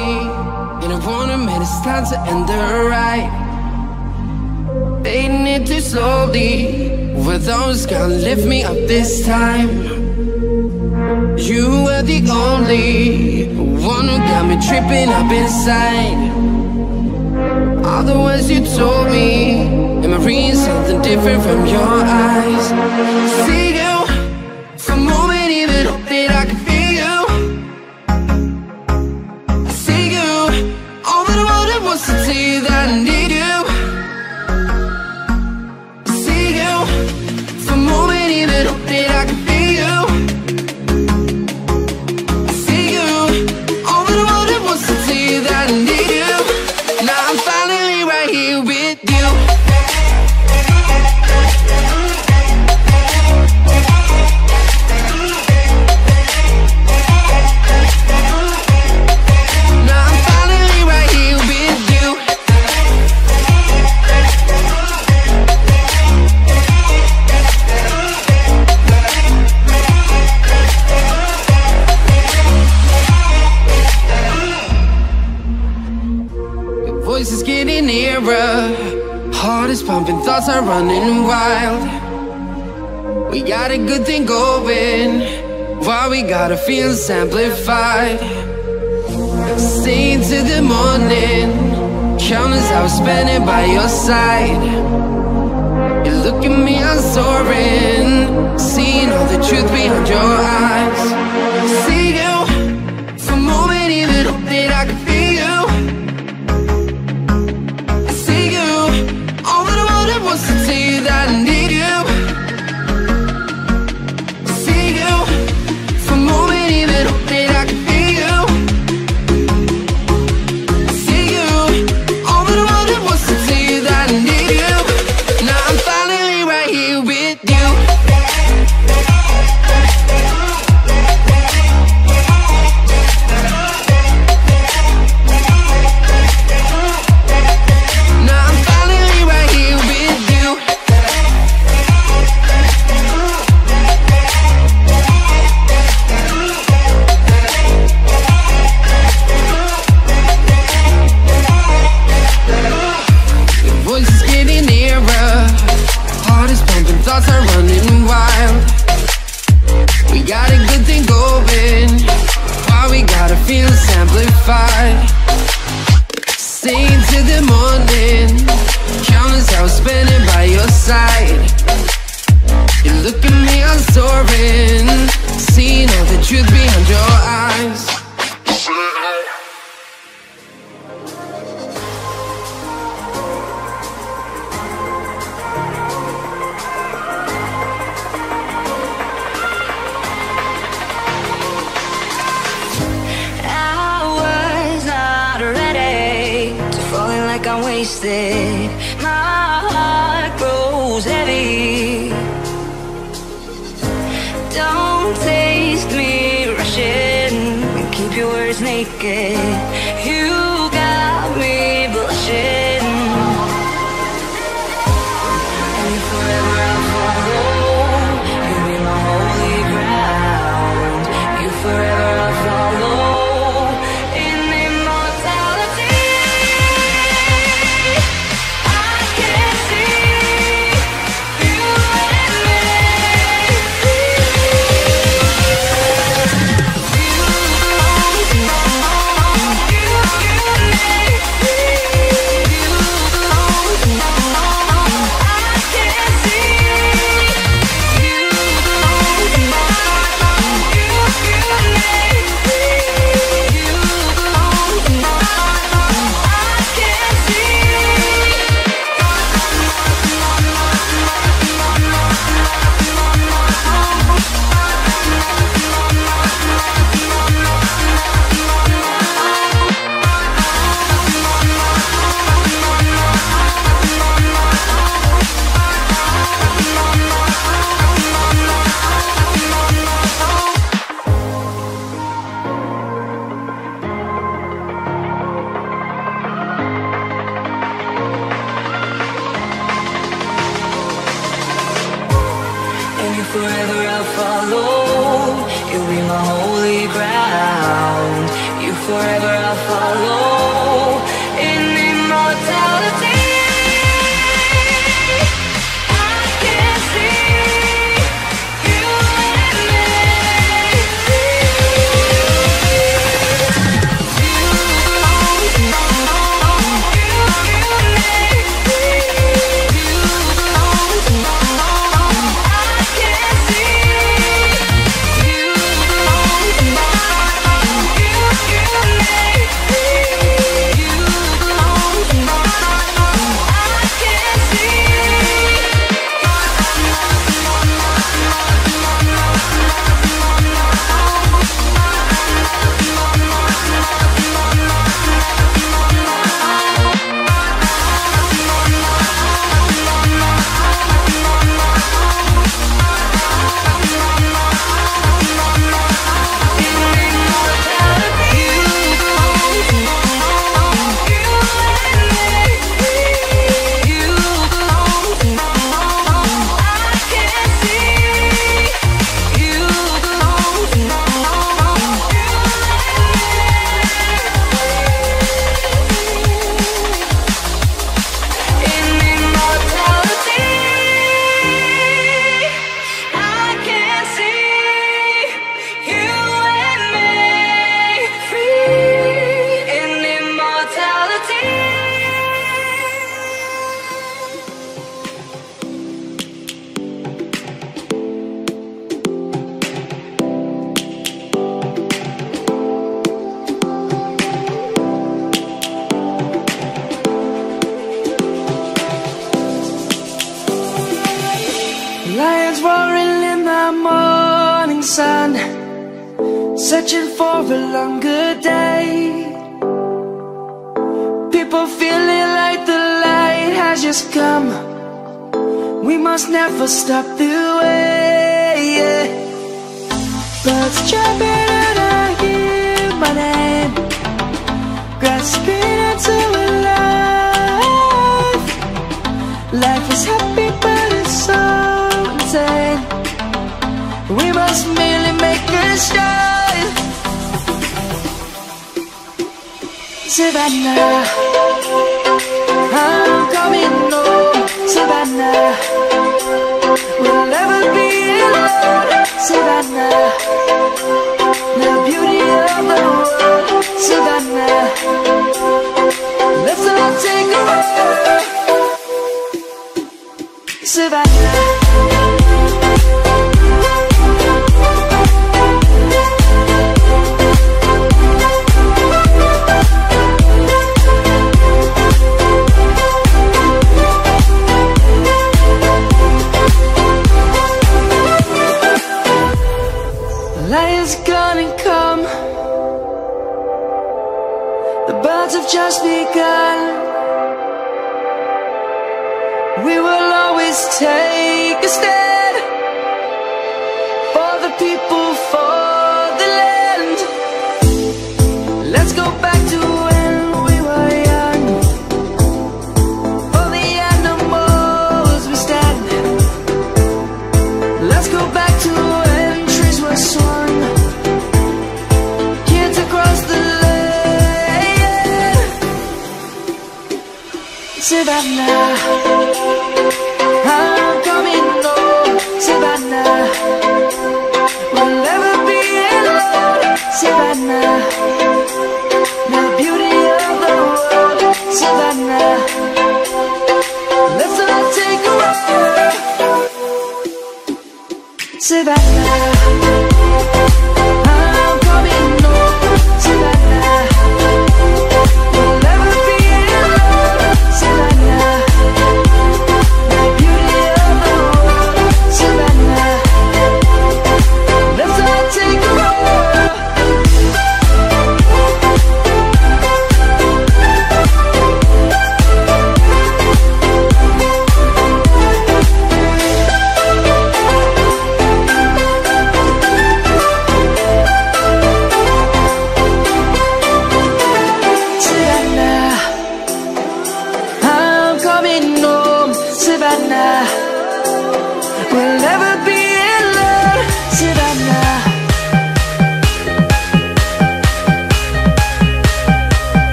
me In a corner, man, it's time to end the ride Fading it too slowly With those gonna lift me up this time? You were the only one who got me tripping up inside All the words you told me Am I reading something different from your eyes? See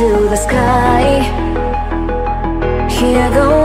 into the sky. Hear the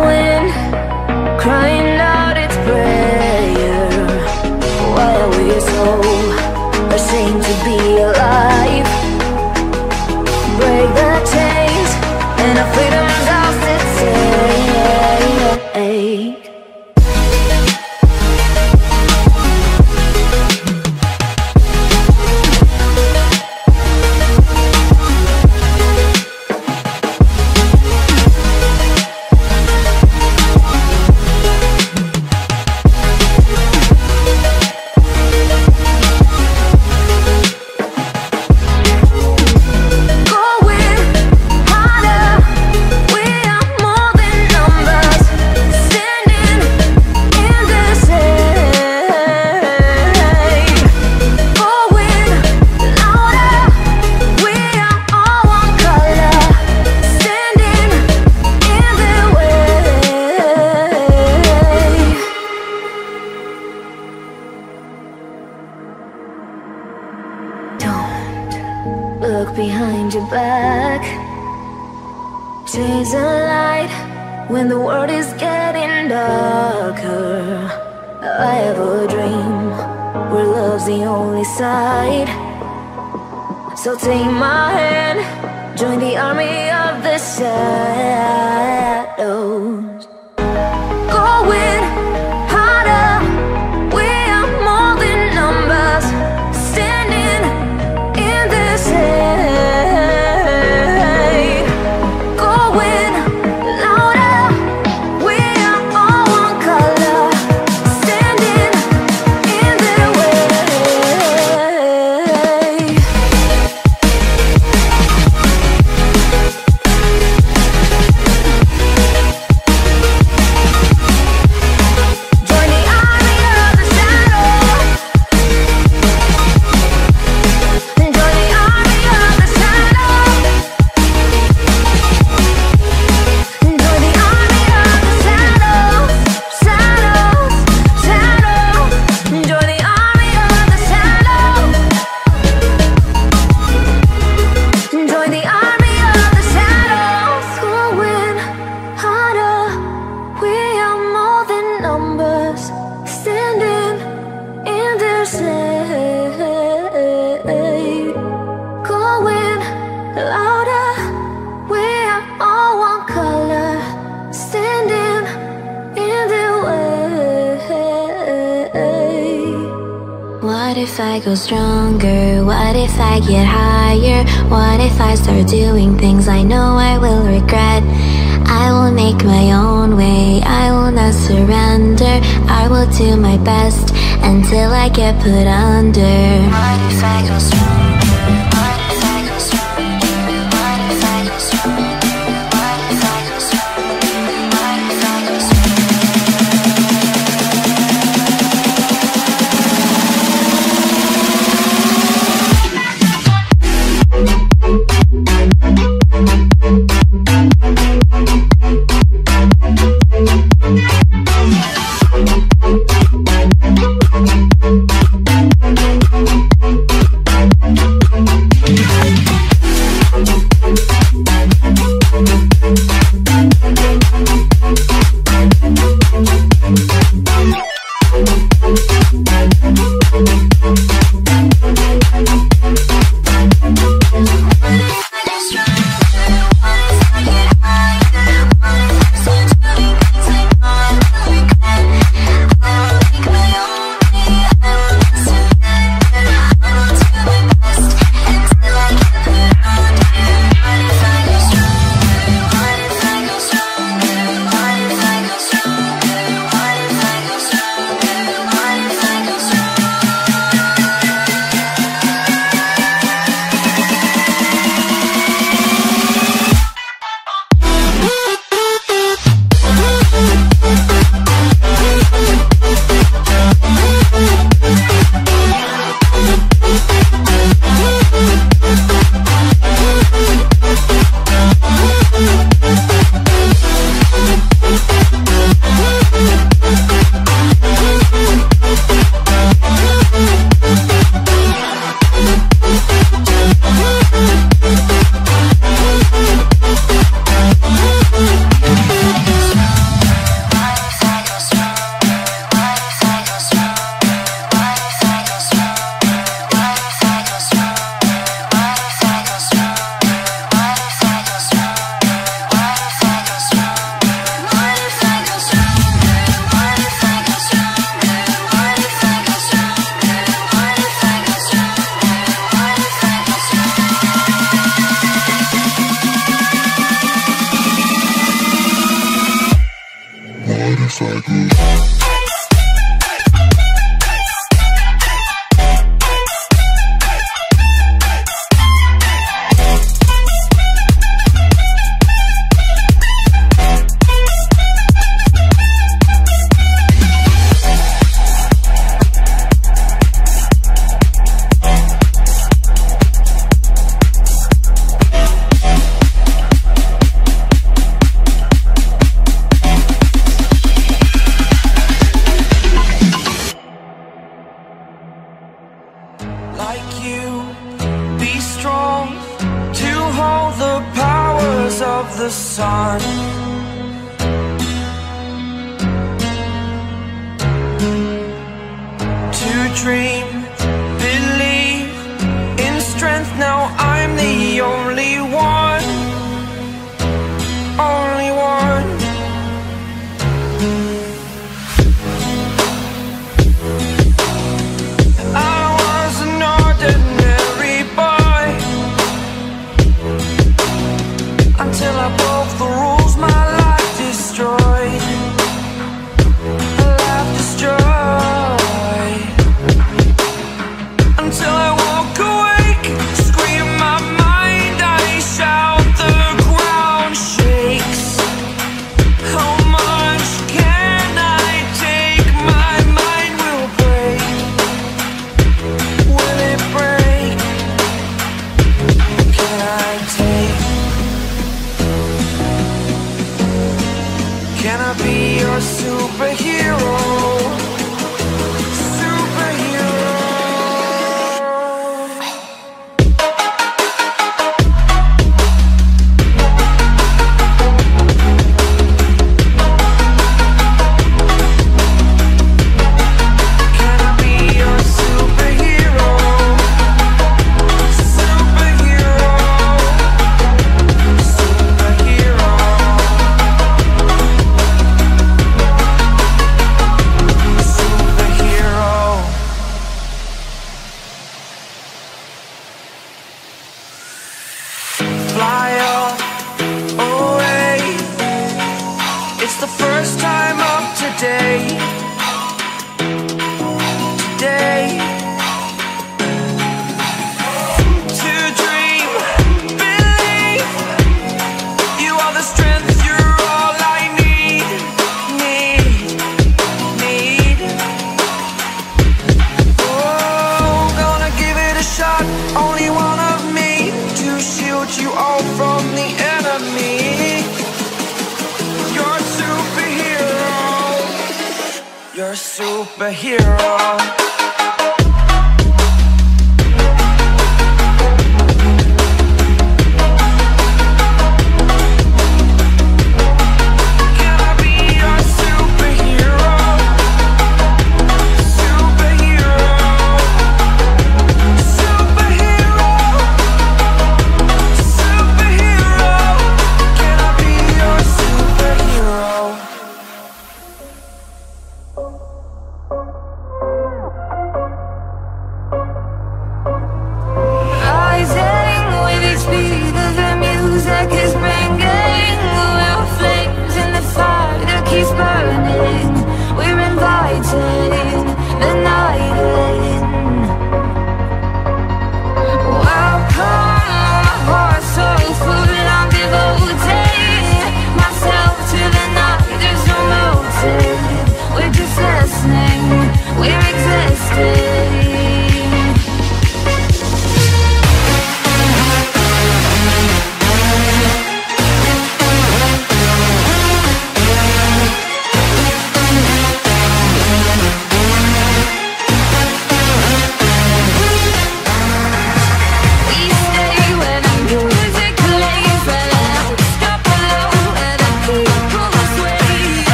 like me.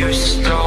You stole